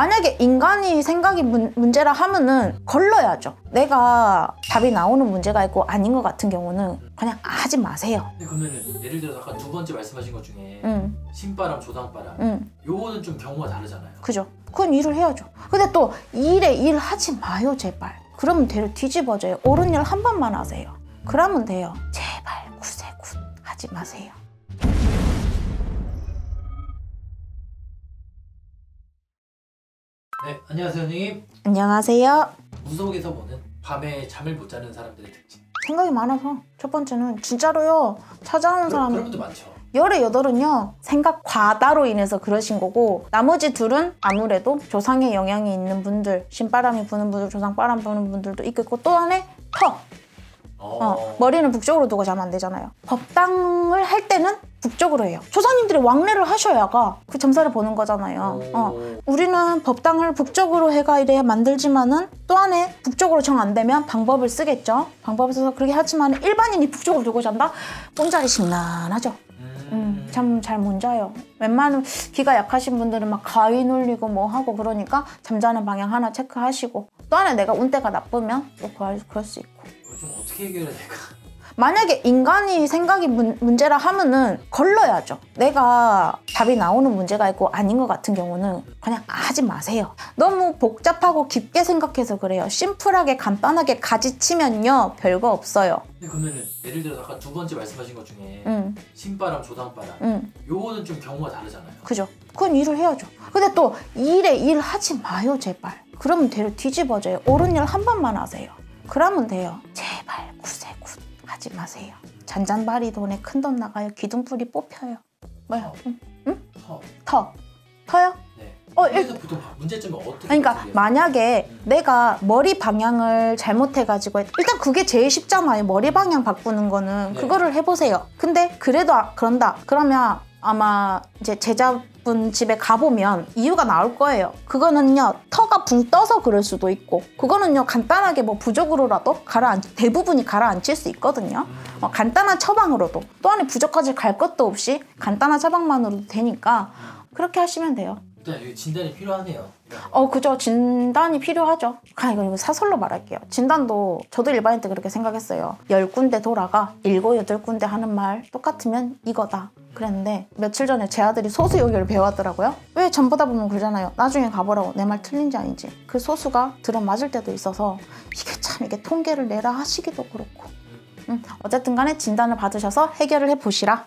만약에 인간이 생각이 문, 문제라 하면은 걸러야죠. 내가 답이 나오는 문제가 있고 아닌 것 같은 경우는 그냥 하지 마세요. 근데 그러면은 예를 들어서 아까 두 번째 말씀하신 것 중에 응, 신바람, 조상바람 응, 요거는 좀 경우가 다르잖아요. 그죠. 그건 일을 해야죠. 근데 또 일에 일 하지 마요, 제발. 그러면 대로 뒤집어져요. 옳은 일 한 번만 하세요. 그러면 돼요. 제발 구세굿 하지 마세요. 네, 안녕하세요, 선생님. 안녕하세요. 무속에서 보는 밤에 잠을 못 자는 사람들의 특징. 생각이 많아서 첫 번째는 진짜로요 찾아오는 사람 그런 분들 많죠. 열의 여덟은요 생각 과다로 인해서 그러신 거고 나머지 둘은 아무래도 조상의 영향이 있는 분들 신바람이 부는 분들 조상 바람 부는 분들도 있겠고 또 하나 터 어, 어, 머리는 북쪽으로 두고 자면 안 되잖아요 법당을 할 때는 북쪽으로 해요 조상님들이 왕래를 하셔야가 그 점사를 보는 거잖아요 어. 우리는 법당을 북쪽으로 해가 이래 만들지만은 또 안에 북쪽으로 정 안 되면 방법을 쓰겠죠. 방법을 써서 그렇게 하지만 일반인이 북쪽으로 두고 잔다? 꼼자리 심란하죠. 음, 음, 잠잘 못 자요. 웬만한 귀가 약하신 분들은 막 가위 눌리고 뭐 하고 그러니까 잠자는 방향 하나 체크하시고 또 하나 내가 운때가 나쁘면 또 그럴 수 있고. 어떻게 해결해야 될까? 만약에 인간이 생각이 문, 문제라 하면은 걸러야죠. 내가 답이 나오는 문제가 있고 아닌 것 같은 경우는 그냥 하지 마세요. 너무 복잡하고 깊게 생각해서 그래요. 심플하게 간단하게 가지치면요 별거 없어요. 근데 그러면은 예를 들어서 아까 두 번째 말씀하신 것 중에 응, 신바람, 조상바람 응, 요거는 좀 경우가 다르잖아요. 그죠. 그건 일을 해야죠. 근데 또 일에 일 하지 마요 제발. 그러면 대로 뒤집어져요. 옳은 일 한 번만 하세요. 그러면 돼요. 하지 마세요. 잔잔바리 돈에 큰 돈 나가요. 기둥뿌리 뽑혀요. 뭐야? 응? 터. 터. 터요? 네. 어, 일, 그래서 보통 문제점은 어떻게 그러니까? 만약에 내가 머리 방향을 잘못해가지고 일단 그게 제일 쉽잖아요. 머리 방향 바꾸는 거는 네. 그거를 해보세요. 근데 그래도 아- 그런다. 그러면 아마 이제 제자분 집에 가보면 이유가 나올 거예요. 그거는요 터가 붕 떠서 그럴 수도 있고 그거는요 간단하게 뭐 부적으로라도 가라앉 대부분이 가라앉힐 수 있거든요. 음, 어, 간단한 처방으로도 또 안에 부적까지 갈 것도 없이 간단한 처방만으로도 되니까 그렇게 하시면 돼요. 일단 여기 진단이 필요하네요. 어, 그죠. 진단이 필요하죠. 아, 이거 사설로 말할게요. 진단도 저도 일반인 때 그렇게 생각했어요. 열 군데 돌아가, 일곱, 여덟 군데 하는 말 똑같으면 이거다. 그랬는데 며칠 전에 제 아들이 소수 요기를 배웠더라고요. 왜 전보다 보면 그러잖아요. 나중에 가보라고 내 말 틀린지 아닌지. 그 소수가 들어맞을 때도 있어서 이게 참 이게 통계를 내라 하시기도 그렇고. 음, 어쨌든 간에 진단을 받으셔서 해결을 해보시라.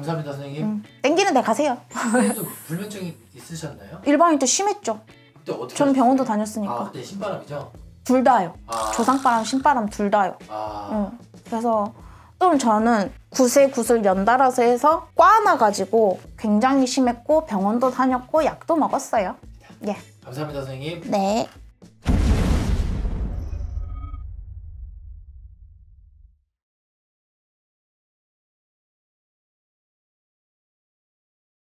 감사합니다, 선생님. 음, 땡기는 데 가세요. 선생님도 불면증이 있으셨나요? 일반인도 심했죠. 그때 어떻게 저는 병원도? 다녔으니까. 아, 그때 신바람이죠? 둘 다요. 아, 조상바람, 신바람 둘 다요. 아, 응. 그래서 또 저는 구세 구슬 연달아서 해서 꽈나 가지고 굉장히 심했고 병원도 다녔고 약도 먹었어요. 예. 감사합니다, 선생님. 네.